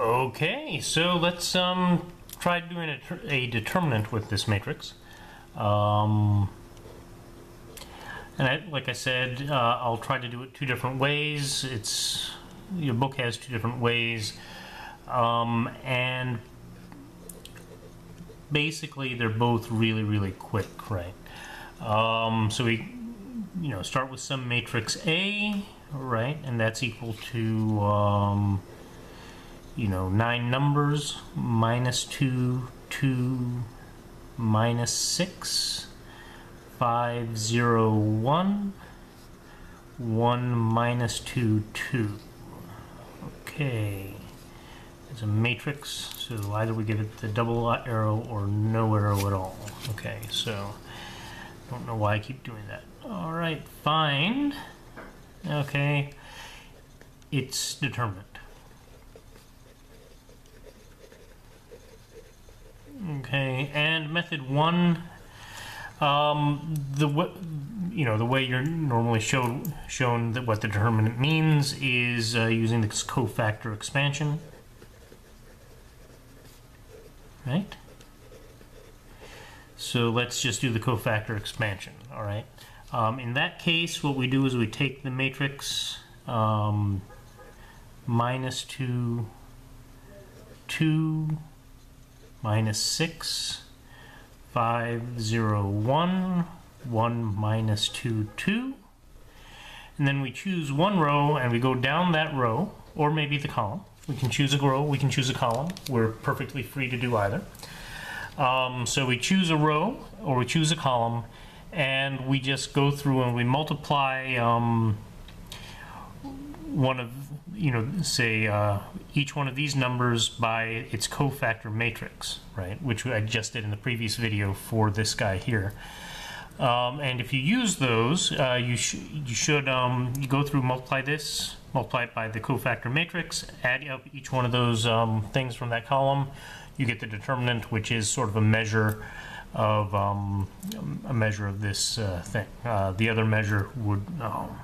Okay, so let's um, try doing a, a determinant with this matrix. Um, and I, like I said, uh, I'll try to do it two different ways. It's your book has two different ways, um, and basically they're both really, really quick, right? Um, so we, you know, start with some matrix A, right, and that's equal to um, you know, nine numbers, minus two, two, minus six, five, zero, one, one, minus two, two. Okay, it's a matrix, so either we give it the double arrow or no arrow at all. Okay, so don't know why I keep doing that. All right, find. Okay, it's determined. Okay, and method one, um, the you know the way you're normally shown shown that what the determinant means is uh, using this cofactor expansion, right? So let's just do the cofactor expansion. All right. Um, in that case, what we do is we take the matrix um, minus two, two minus 6, 5, 0, 1, 1 minus 2, 2. And then we choose one row and we go down that row, or maybe the column. We can choose a row, we can choose a column. We're perfectly free to do either. Um, so we choose a row or we choose a column and we just go through and we multiply um, one of you know, say uh, each one of these numbers by its cofactor matrix, right? Which I just did in the previous video for this guy here. Um, and if you use those, uh, you, sh you should um, you go through multiply this, multiply it by the cofactor matrix, add up each one of those um, things from that column. You get the determinant, which is sort of a measure of um, a measure of this uh, thing. Uh, the other measure would um,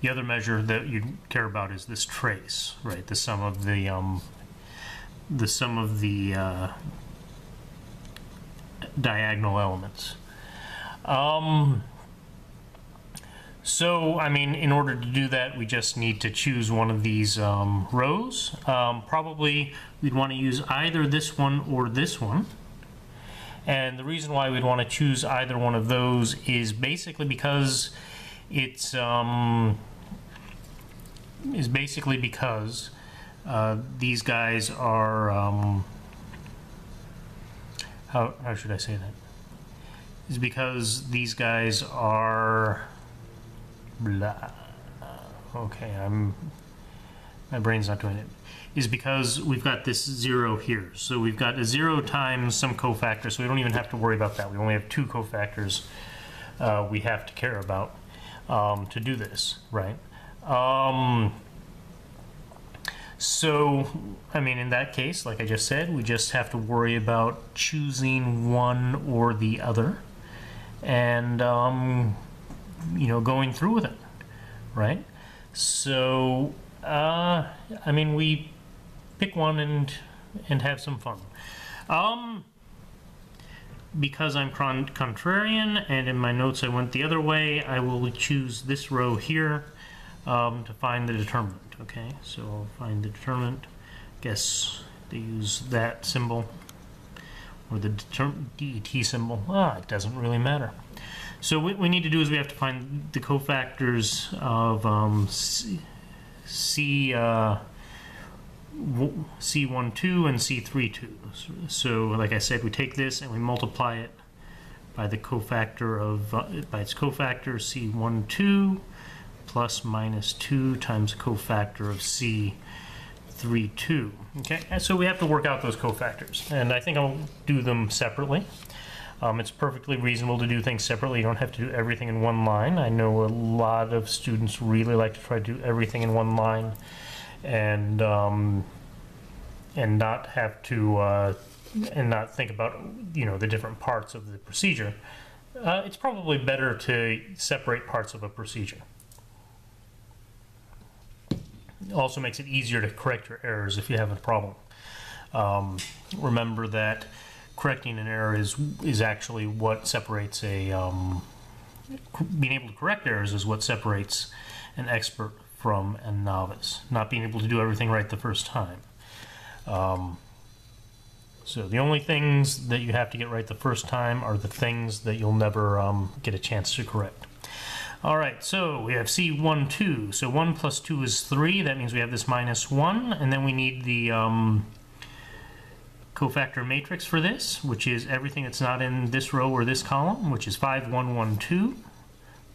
the other measure that you care about is this trace, right? The sum of the um, the sum of the uh, diagonal elements. Um, so, I mean, in order to do that, we just need to choose one of these um, rows. Um, probably we'd want to use either this one or this one. And the reason why we'd want to choose either one of those is basically because it's um, is basically because uh, these guys are um, how, how should I say that? Is because these guys are blah okay I'm my brain's not doing it. Is because we've got this zero here. So we've got a zero times some cofactor so we don't even have to worry about that. We only have two cofactors uh, we have to care about um, to do this right um, so, I mean, in that case, like I just said, we just have to worry about choosing one or the other and, um, you know, going through with it, right? So, uh, I mean, we pick one and, and have some fun. Um, because I'm contrarian and in my notes I went the other way, I will choose this row here um, to find the determinant. Okay, so I'll find the determinant. Guess they use that symbol or the DET symbol. Ah, it doesn't really matter. So what we need to do is we have to find the cofactors of um, C, C uh, C12 and C32. So like I said, we take this and we multiply it by the cofactor of, uh, by its cofactor C12 plus minus 2 times cofactor of C 3, 2. Okay, and so we have to work out those cofactors. And I think I'll do them separately. Um, it's perfectly reasonable to do things separately. You don't have to do everything in one line. I know a lot of students really like to try to do everything in one line and um, and not have to uh, and not think about you know the different parts of the procedure. Uh, it's probably better to separate parts of a procedure. Also makes it easier to correct your errors if you have a problem. Um, remember that correcting an error is is actually what separates a um, being able to correct errors is what separates an expert from a novice. Not being able to do everything right the first time. Um, so the only things that you have to get right the first time are the things that you'll never um, get a chance to correct. All right, so we have C1, 2. So 1 plus 2 is 3. That means we have this minus 1. And then we need the um, cofactor matrix for this, which is everything that's not in this row or this column, which is 5, 1, 1, 2.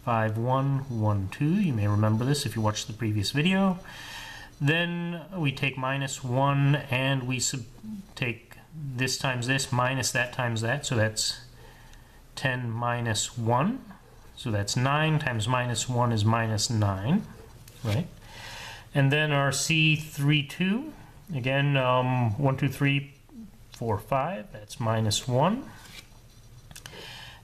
5, 1, 1, 2. You may remember this if you watched the previous video. Then we take minus 1 and we take this times this minus that times that. So that's 10 minus 1. So that's 9 times minus 1 is minus 9, right? And then our C32, again, um, 1, 2, 3, 4, 5, that's minus 1.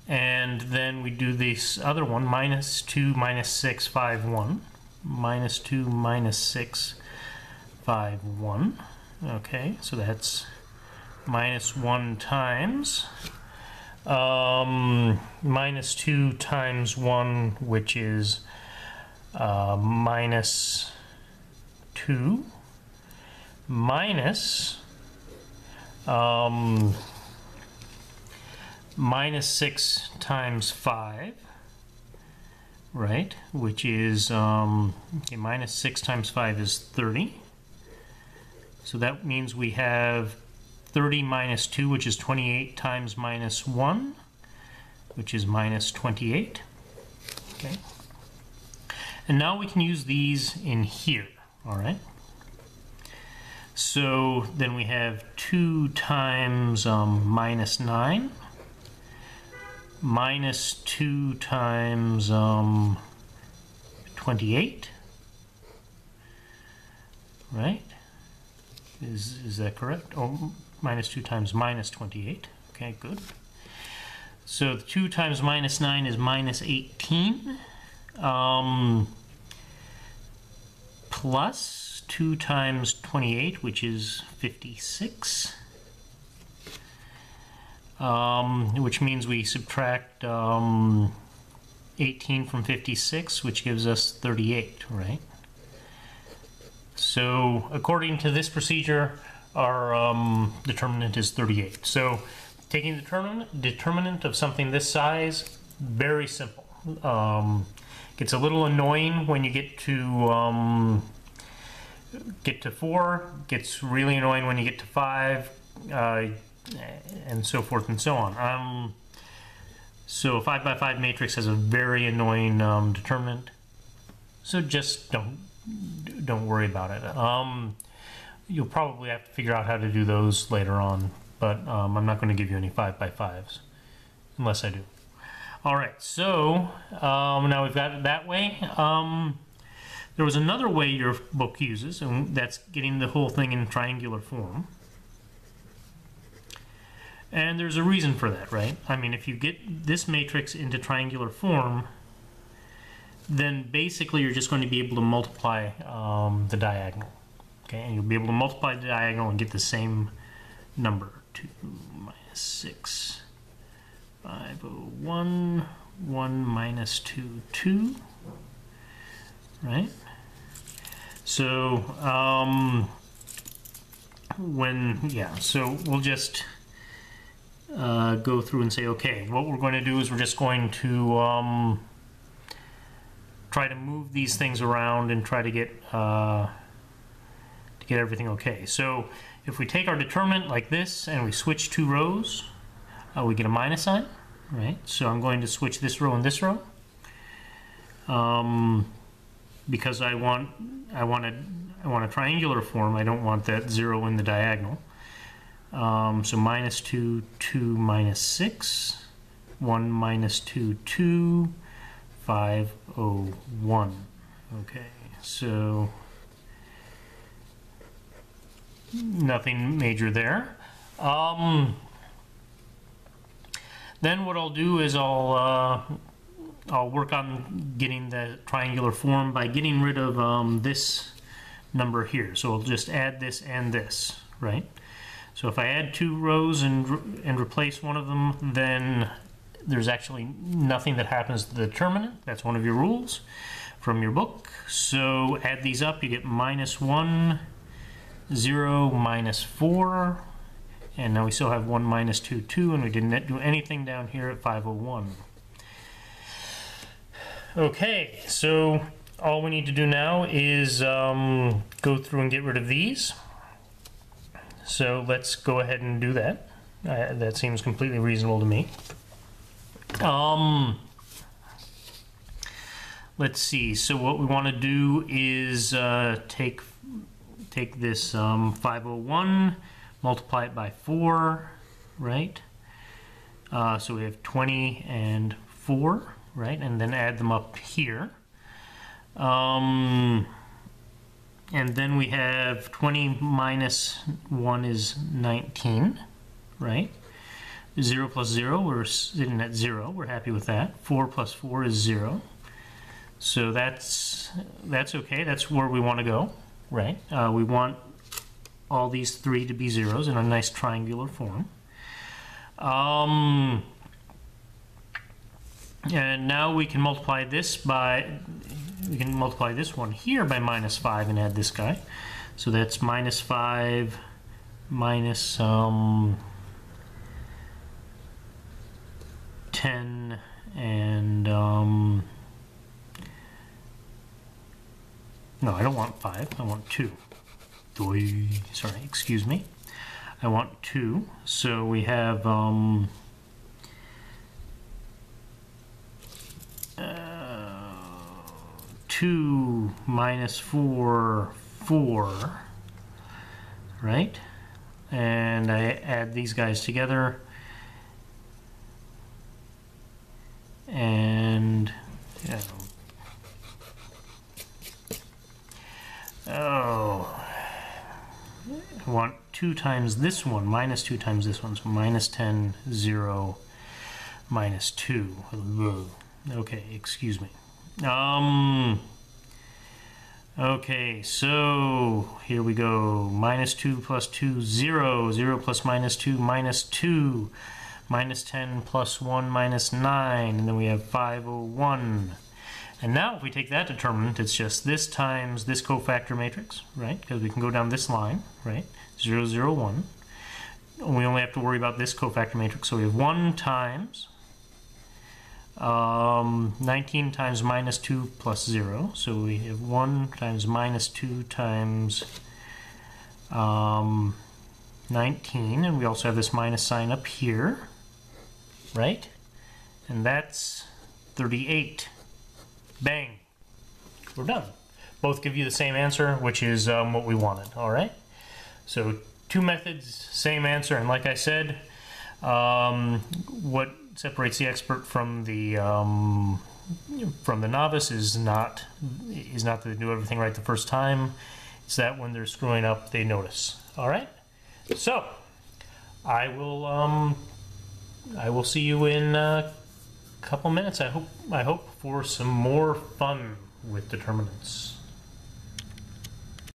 And then we do this other one, minus 2, minus 6, 5, 1. Minus 2, minus 6, 5, 1. Okay, so that's minus 1 times um, minus 2 times 1, which is uh, minus 2, minus um, minus 6 times 5, right, which is um, okay, minus 6 times 5 is 30. So that means we have 30 minus 2, which is 28 times minus 1, which is minus 28. Okay. And now we can use these in here, all right? So then we have 2 times um, minus 9, minus 2 times um, 28, right? Is, is that correct? Oh, minus 2 times minus 28. Okay, good. So 2 times minus 9 is minus 18. Um, plus 2 times 28, which is 56. Um, which means we subtract um, 18 from 56, which gives us 38, right? So according to this procedure, our um, determinant is 38. So taking the determinant, determinant of something this size, very simple. Um, gets a little annoying when you get to um, get to 4, gets really annoying when you get to 5, uh, and so forth and so on. Um, so a 5 by 5 matrix has a very annoying um, determinant, so just don't don't worry about it. Um, you'll probably have to figure out how to do those later on, but um, I'm not going to give you any 5 by 5s unless I do. All right, so um, now we've got it that way. Um, there was another way your book uses, and that's getting the whole thing in triangular form. And there's a reason for that, right? I mean, if you get this matrix into triangular form, then basically you're just going to be able to multiply um, the diagonal. Okay, and you'll be able to multiply the diagonal and get the same number. 2 minus 6, 501, 1 minus 2, 2. Right? So, um, when, yeah, so we'll just uh, go through and say, okay, what we're going to do is we're just going to um, try to move these things around and try to get uh, get everything okay. So if we take our determinant like this and we switch two rows, uh, we get a minus sign, right? So I'm going to switch this row and this row. Um, because I want I want a I want a triangular form. I don't want that zero in the diagonal. Um, so minus 2, 2 minus 6, 1 minus 2, 2, 5, 0, 1. Okay, so nothing major there. Um, then what I'll do is I'll uh, I'll work on getting the triangular form by getting rid of um, this number here. So I'll just add this and this, right? So if I add two rows and, and replace one of them, then there's actually nothing that happens to the determinant. That's one of your rules from your book. So add these up, you get minus 1, 0, minus 4, and now we still have 1 minus 2, 2, and we didn't do anything down here at 501. Okay, so all we need to do now is um, go through and get rid of these. So let's go ahead and do that. Uh, that seems completely reasonable to me. Um, let's see. So what we want to do is uh, take take this um, 501, multiply it by 4, right? Uh, so we have 20 and 4, right? And then add them up here. Um, and then we have 20 minus 1 is 19, right? 0 plus 0, we're sitting at 0. We're happy with that. 4 plus 4 is 0. So that's, that's okay. That's where we want to go, right? Uh, we want all these three to be zeros in a nice triangular form. Um, and now we can multiply this by we can multiply this one here by minus 5 and add this guy. So that's minus 5 minus um, 10 and um, no, I don't want 5. I want 2. Sorry, excuse me. I want 2. So we have um, 2 minus 4, 4, right? And I add these guys together. And. Oh, I want 2 times this one, minus 2 times this one, so minus 10, 0, minus 2. Okay, excuse me. Um, Okay, so here we go. Minus 2 plus 2, 0. 0 plus minus 2, minus 2. Minus 10 plus 1, minus 9. And then we have 501. And now if we take that determinant, it's just this times this cofactor matrix, right? Because we can go down this line, right? 0, 0, 1. We only have to worry about this cofactor matrix. So we have 1 times um, 19 times minus 2 plus 0. So we have 1 times minus 2 times um, 19. And we also have this minus sign up here, right? And that's 38. Bang. We're done. Both give you the same answer, which is um, what we wanted, all right? So two methods, same answer. And like I said, um, what separates the expert from the um, from the novice is not is not that they do everything right the first time. It's that when they're screwing up, they notice. All right. So I will um, I will see you in a couple minutes. I hope I hope for some more fun with determinants.